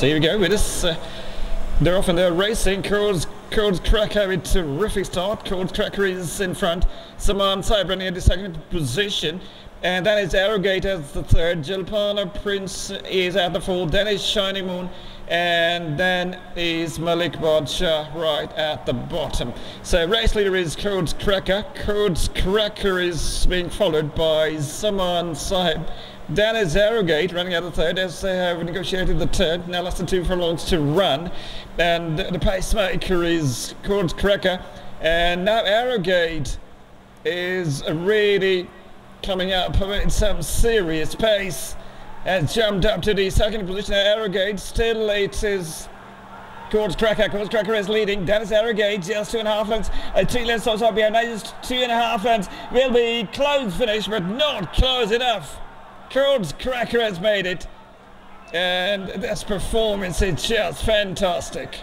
So here we go with this. Uh, they're off and they're racing. Codes, Codes Cracker with terrific start. Codes Cracker is in front. Saman Cyber in the second position. And then it's Arrogate as the third. Jalpana Prince is at the fourth. Then is Shiny Moon. And then is Malik Badsha right at the bottom. So race leader is Codes Cracker. Codes Cracker is being followed by Saman Sahib. Then is Arrogate running out of third as they have negotiated the turn. Now less than two furlongs to run. And the pacemaker is Codes Cracker. And now Arrogate is really coming up with some serious pace. Has jumped up to the second position at Arrogate. Still it is Codes Cracker. Codes Cracker is leading. Dennis Arrogate just two and a half lengths. Uh, two lengths also behind. Now just two and a half lengths. Will be close finish, but not close enough. Codes Cracker has made it. And this performance is just fantastic.